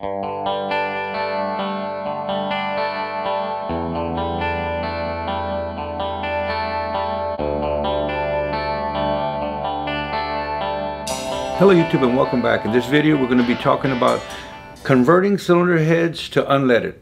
Hello YouTube and welcome back. In this video we're going to be talking about converting cylinder heads to unleaded.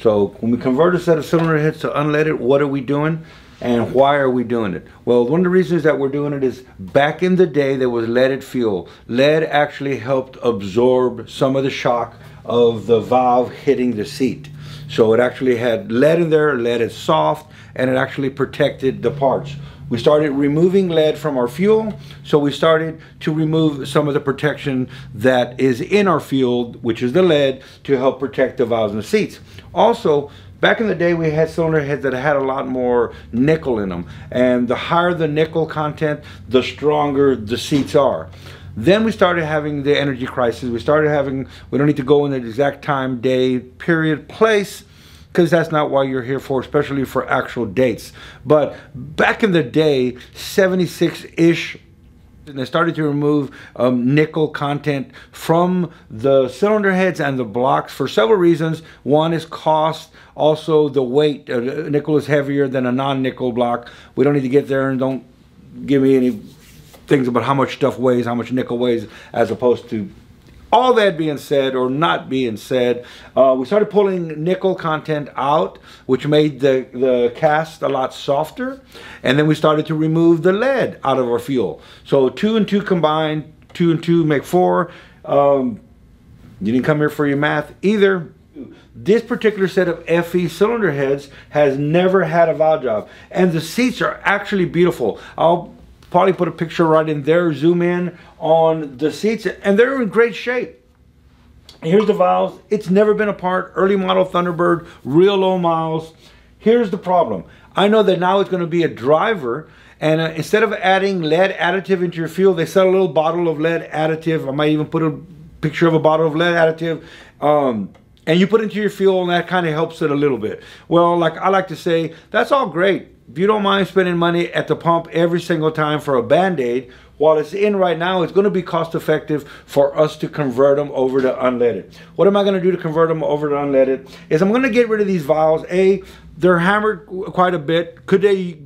So when we convert a set of cylinder heads to unleaded, what are we doing and why are we doing it? Well, one of the reasons that we're doing it is back in the day there was leaded fuel. Lead actually helped absorb some of the shock of the valve hitting the seat. So it actually had lead in there, lead is soft, and it actually protected the parts. We started removing lead from our fuel, so we started to remove some of the protection that is in our fuel, which is the lead, to help protect the valves and the seats. Also, back in the day we had cylinder heads that had a lot more nickel in them, and the higher the nickel content, the stronger the seats are. Then we started having the energy crisis. We started having, we don't need to go in the exact time, day, period, place, because that's not why you're here for, especially for actual dates. But back in the day, 76-ish, and they started to remove um, nickel content from the cylinder heads and the blocks for several reasons. One is cost, also the weight. Nickel is heavier than a non-nickel block. We don't need to get there and don't give me any things about how much stuff weighs, how much nickel weighs, as opposed to all that being said or not being said, uh, we started pulling nickel content out, which made the, the cast a lot softer. And then we started to remove the lead out of our fuel. So two and two combined, two and two make four. Um, you didn't come here for your math either. This particular set of FE cylinder heads has never had a valve job. And the seats are actually beautiful. I'll probably put a picture right in there, zoom in on the seats, and they're in great shape. Here's the valves. It's never been apart. Early model Thunderbird, real low miles. Here's the problem. I know that now it's going to be a driver, and uh, instead of adding lead additive into your fuel, they sell a little bottle of lead additive. I might even put a picture of a bottle of lead additive. Um, and you put into your fuel, and that kind of helps it a little bit. Well, like I like to say, that's all great if you don't mind spending money at the pump every single time for a Band-Aid, while it's in right now, it's going to be cost effective for us to convert them over to unleaded. What am I going to do to convert them over to unleaded? Is I'm going to get rid of these vials. A, they're hammered quite a bit. Could they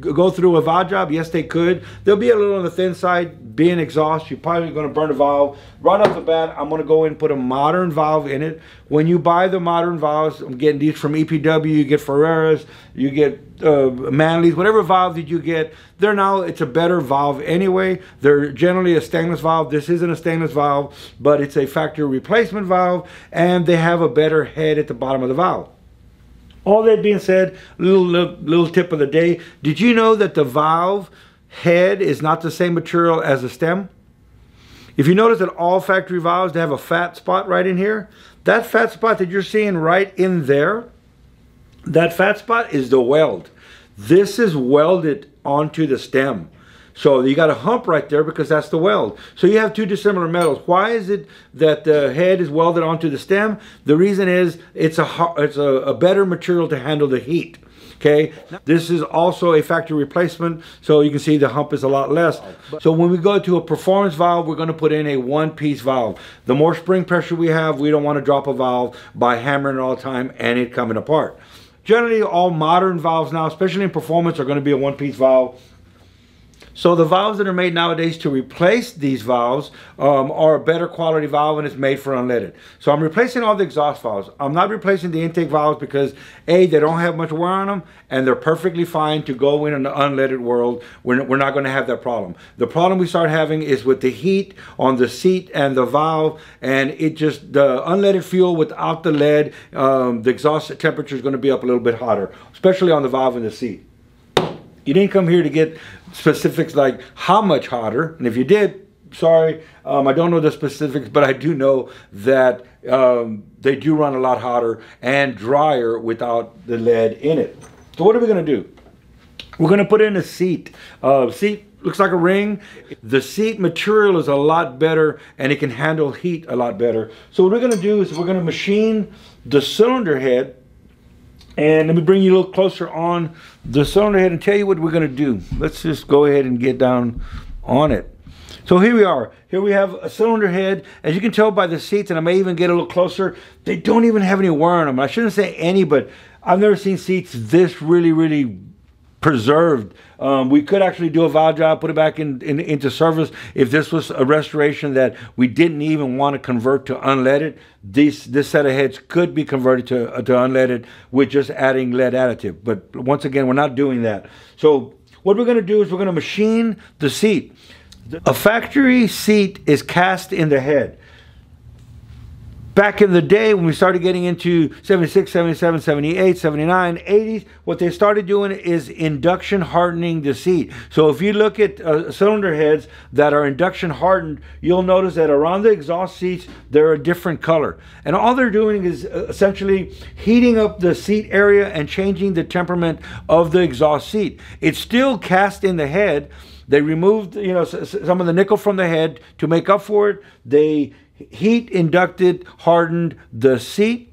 go through a valve job? Yes, they could. They'll be a little on the thin side, being exhaust. You're probably going to burn a valve. Right off the bat, I'm going to go and put a modern valve in it. When you buy the modern valves, I'm getting these from EPW, you get Ferreas, you get uh, Manley's, whatever valve that you get, they're now, it's a better valve anyway. They're generally a stainless valve. This isn't a stainless valve, but it's a factory replacement valve, and they have a better head at the bottom of the valve. All that being said, little, little, little tip of the day. Did you know that the valve head is not the same material as the stem? If you notice that all factory valves, they have a fat spot right in here. That fat spot that you're seeing right in there, that fat spot is the weld. This is welded onto the stem. So you got a hump right there because that's the weld. So you have two dissimilar metals. Why is it that the head is welded onto the stem? The reason is it's a it's a, a better material to handle the heat. Okay, this is also a factory replacement, so you can see the hump is a lot less. So when we go to a performance valve, we're going to put in a one-piece valve. The more spring pressure we have, we don't want to drop a valve by hammering it all the time and it coming apart. Generally, all modern valves now, especially in performance, are going to be a one-piece valve. So the valves that are made nowadays to replace these valves um, are a better quality valve and it's made for unleaded. So I'm replacing all the exhaust valves. I'm not replacing the intake valves because A, they don't have much wear on them and they're perfectly fine to go in an unleaded world. We're, we're not going to have that problem. The problem we start having is with the heat on the seat and the valve and it just, the unleaded fuel without the lead, um, the exhaust temperature is going to be up a little bit hotter, especially on the valve and the seat. You didn't come here to get specifics like how much hotter. And if you did, sorry, um, I don't know the specifics, but I do know that um, they do run a lot hotter and drier without the lead in it. So what are we going to do? We're going to put in a seat. Uh, seat looks like a ring. The seat material is a lot better and it can handle heat a lot better. So what we're going to do is we're going to machine the cylinder head and let me bring you a little closer on the cylinder head and tell you what we're going to do. Let's just go ahead and get down on it. So here we are. Here we have a cylinder head. As you can tell by the seats, and I may even get a little closer, they don't even have any wear on them. I shouldn't say any, but I've never seen seats this really, really preserved. Um, we could actually do a valve job, put it back in, in, into service. If this was a restoration that we didn't even want to convert to unleaded, this this set of heads could be converted to, uh, to unleaded with just adding lead additive. But once again, we're not doing that. So what we're going to do is we're going to machine the seat. A factory seat is cast in the head. Back in the day when we started getting into 76, 77, 78, 79, 80s, what they started doing is induction hardening the seat. So if you look at uh, cylinder heads that are induction hardened, you'll notice that around the exhaust seats, they're a different color. And all they're doing is uh, essentially heating up the seat area and changing the temperament of the exhaust seat. It's still cast in the head, they removed, you know, some of the nickel from the head to make up for it. They heat inducted, hardened the seat,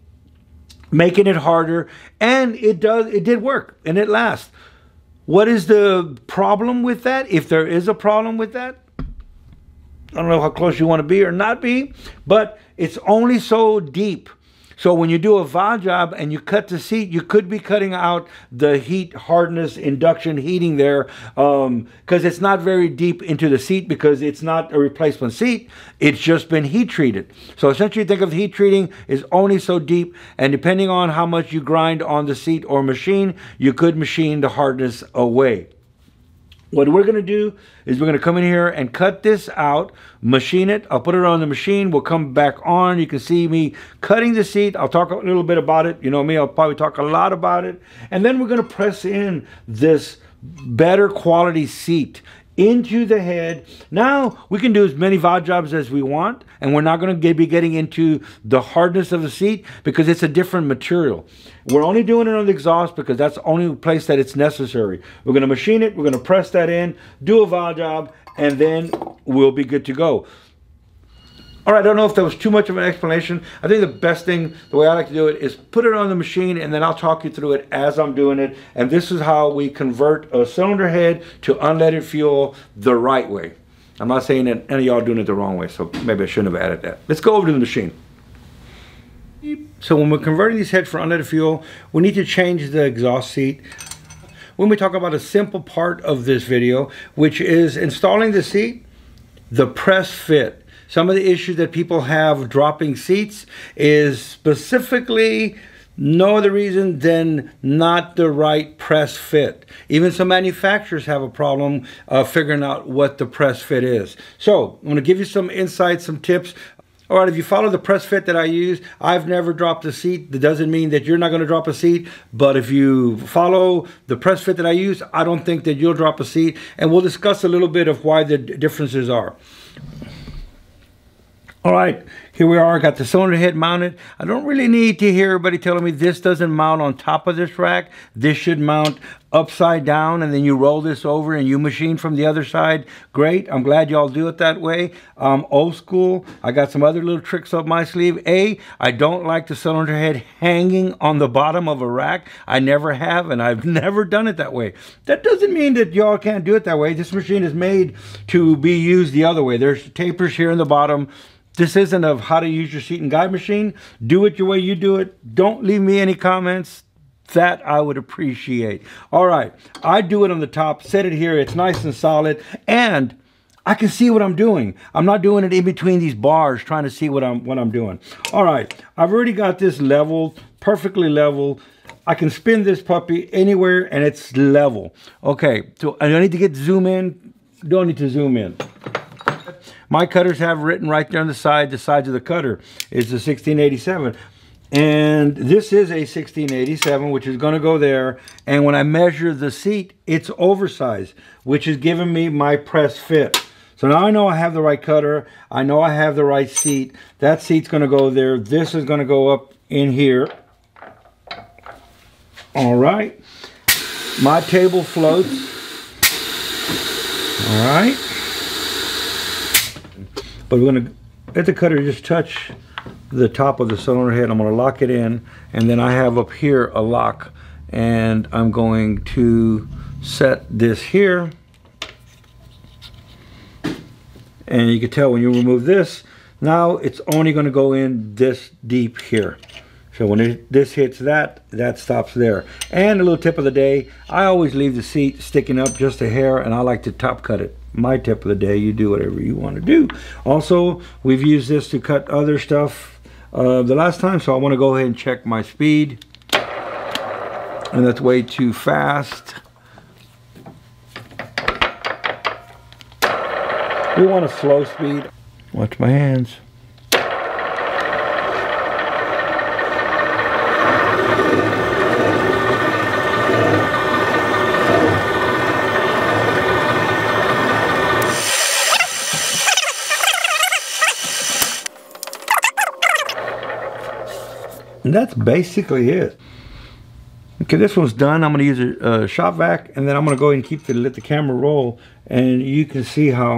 making it harder, and it does. It did work, and it lasts. What is the problem with that? If there is a problem with that, I don't know how close you want to be or not be, but it's only so deep so when you do a valve job and you cut the seat, you could be cutting out the heat hardness induction heating there because um, it's not very deep into the seat because it's not a replacement seat. It's just been heat treated. So essentially think of heat treating is only so deep and depending on how much you grind on the seat or machine, you could machine the hardness away. What we're going to do is we're going to come in here and cut this out, machine it. I'll put it on the machine. We'll come back on. You can see me cutting the seat. I'll talk a little bit about it. You know me, I'll probably talk a lot about it. And then we're going to press in this better quality seat into the head. Now we can do as many jobs as we want, and we're not going to be getting into the hardness of the seat because it's a different material. We're only doing it on the exhaust because that's the only place that it's necessary. We're going to machine it, we're going to press that in, do a job, and then we'll be good to go. All right, I don't know if that was too much of an explanation. I think the best thing, the way I like to do it, is put it on the machine and then I'll talk you through it as I'm doing it. And this is how we convert a cylinder head to unleaded fuel the right way. I'm not saying that any of y'all doing it the wrong way, so maybe I shouldn't have added that. Let's go over to the machine. So when we're converting these heads for unleaded fuel, we need to change the exhaust seat. When we talk about a simple part of this video, which is installing the seat, the press fit. Some of the issues that people have dropping seats is specifically no other reason than not the right press fit. Even some manufacturers have a problem uh, figuring out what the press fit is. So I'm going to give you some insights, some tips all right, if you follow the press fit that I use, I've never dropped a seat. That doesn't mean that you're not going to drop a seat, but if you follow the press fit that I use, I don't think that you'll drop a seat. And we'll discuss a little bit of why the differences are. All right, here we are, got the cylinder head mounted. I don't really need to hear everybody telling me this doesn't mount on top of this rack. This should mount upside down and then you roll this over and you machine from the other side. Great, I'm glad y'all do it that way. Um, old school, I got some other little tricks up my sleeve. A, I don't like the cylinder head hanging on the bottom of a rack. I never have and I've never done it that way. That doesn't mean that y'all can't do it that way. This machine is made to be used the other way. There's tapers here in the bottom this isn't of how to use your seat and guide machine. Do it your way you do it. Don't leave me any comments. That I would appreciate. All right, I do it on the top, set it here. It's nice and solid. And I can see what I'm doing. I'm not doing it in between these bars trying to see what I'm what I'm doing. All right, I've already got this leveled, perfectly level. I can spin this puppy anywhere and it's level. Okay, so I don't need to get zoom in. Don't need to zoom in. My cutters have written right there on the side, the sides of the cutter is the 1687. And this is a 1687, which is going to go there. And when I measure the seat, it's oversized, which is giving me my press fit. So now I know I have the right cutter. I know I have the right seat. That seat's going to go there. This is going to go up in here. All right. My table floats. All right. But we're going to let the cutter just touch the top of the cylinder head. I'm going to lock it in and then I have up here a lock and I'm going to set this here And you can tell when you remove this, now it's only going to go in this deep here. So when it, this hits that, that stops there. And a little tip of the day, I always leave the seat sticking up just a hair and I like to top cut it. My tip of the day, you do whatever you want to do. Also, we've used this to cut other stuff uh, the last time, so I want to go ahead and check my speed. And that's way too fast. We want a slow speed. Watch my hands. And that's basically it. Okay, this one's done. I'm to use a, a shop vac, and then I'm to go and keep the let the camera roll, and you can see how.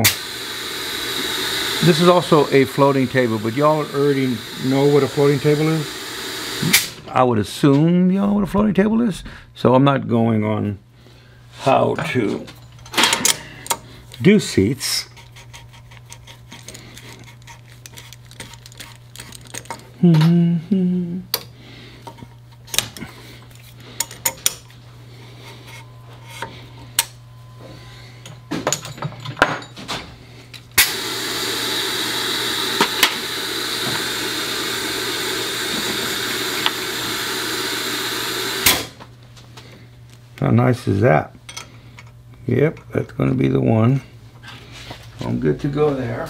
This is also a floating table, but y'all already know what a floating table is. I would assume y'all know what a floating table is, so I'm not going on how to do seats. Mm-hmm. How nice is that? Yep, that's going to be the one. I'm good to go there.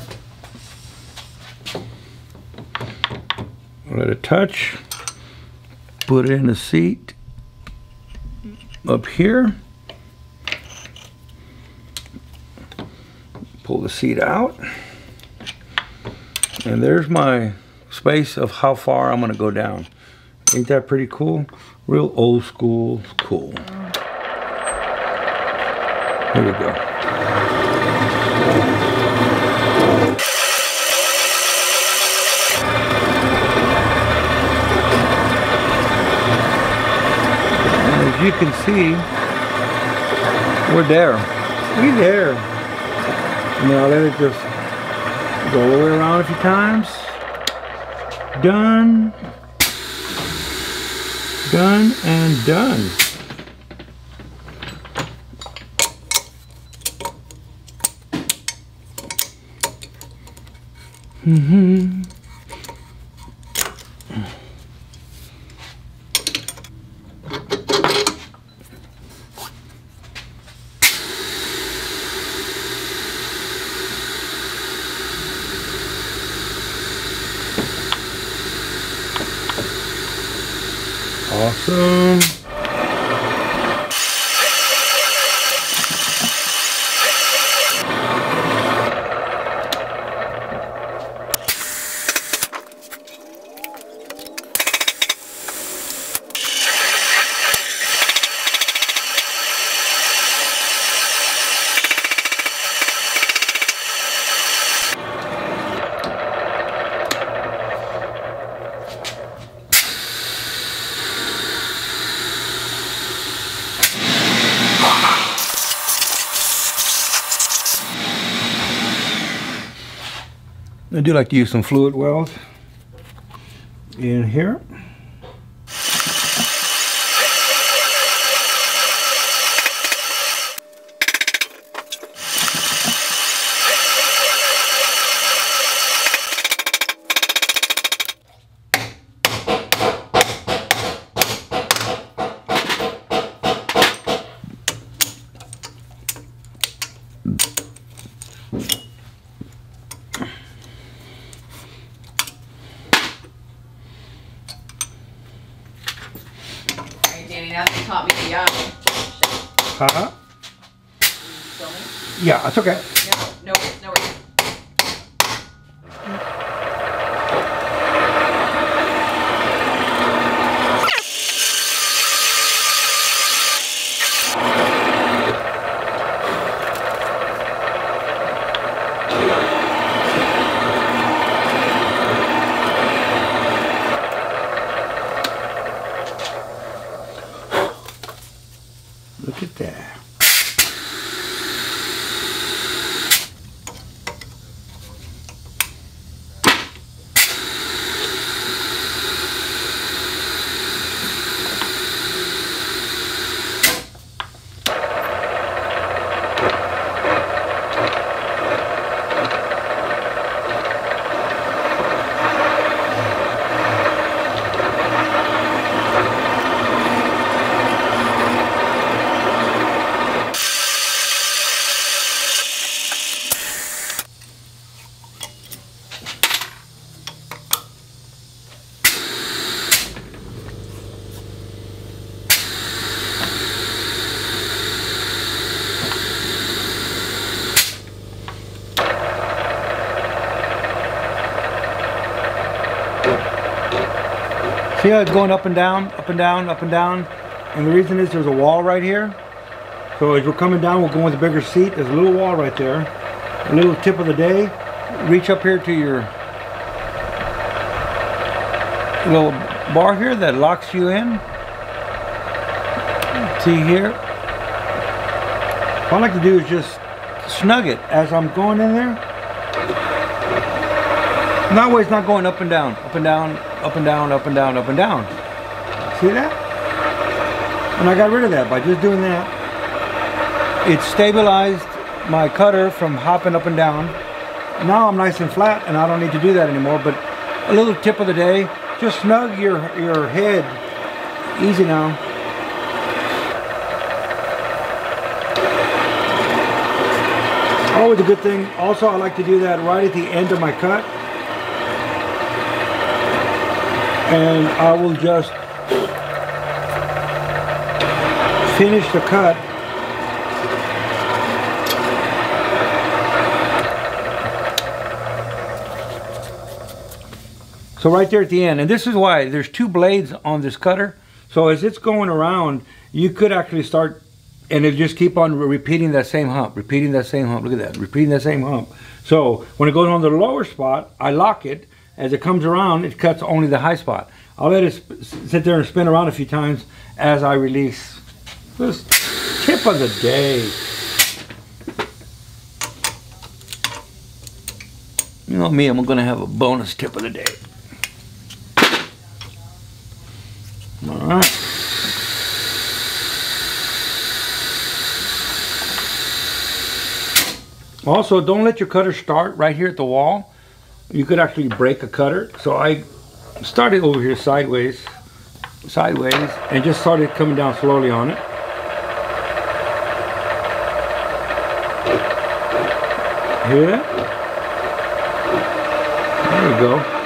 Let it touch. Put it in a seat up here. Pull the seat out. And there's my space of how far I'm going to go down. Ain't that pretty cool? Real old school, cool. Here we go. And as you can see, we're there. We're there. Now let it just go all the way around a few times. Done. Done and done. Mm-hmm. I do like to use some fluid weld in here. All right, Danny, now that you taught me the uh, Huh? It's okay. No, no, no worries. Look at that. See how it's going up and down, up and down, up and down? And the reason is there's a wall right here. So as we're coming down, we're going with a bigger seat. There's a little wall right there. A little tip of the day. Reach up here to your little bar here that locks you in. See here? What I like to do is just snug it as I'm going in there. That way it's not going up and down, up and down, up and down, up and down, up and down. See that? And I got rid of that by just doing that. It stabilized my cutter from hopping up and down. Now I'm nice and flat and I don't need to do that anymore, but a little tip of the day, just snug your, your head. Easy now. Always a good thing. Also, I like to do that right at the end of my cut. And I will just finish the cut So right there at the end, and this is why there's two blades on this cutter. So as it's going around, you could actually start, and it just keep on repeating that same hump, repeating that same hump. Look at that, repeating that same hump. So when it goes on the lower spot, I lock it. As it comes around, it cuts only the high spot. I'll let it sit there and spin around a few times as I release this tip of the day. You know me, I'm gonna have a bonus tip of the day. All right. Also, don't let your cutter start right here at the wall. You could actually break a cutter. So I started over here sideways, sideways, and just started coming down slowly on it. Hear that? There you go.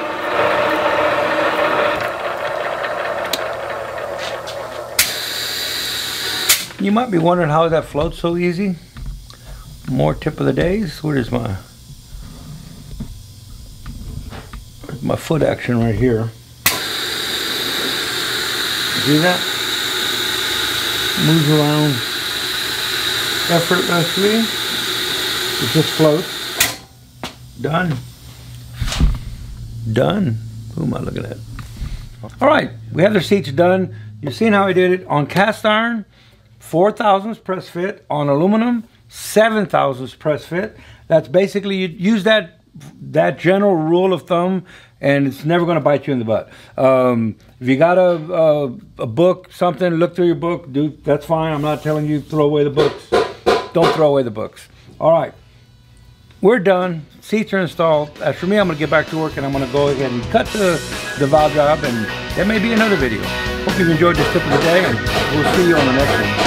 You might be wondering how that floats so easy. More tip of the days. Where is my my foot action right here? See that? Moves around effortlessly. It just floats. Done. Done. Who am I looking at? All right, we have the seats done. You've seen how I did it on cast iron. 4 thousandths press fit on aluminum, 7 thousandths press fit. That's basically, you use that that general rule of thumb and it's never going to bite you in the butt. Um, if you got a, a, a, book, something, look through your book, do that's fine. I'm not telling you throw away the books. Don't throw away the books. All right. We're done. Seats are installed. As for me, I'm going to get back to work and I'm going to go ahead and cut the, the valve job and there may be another video. Hope you've enjoyed this tip of the day and we'll see you on the next one.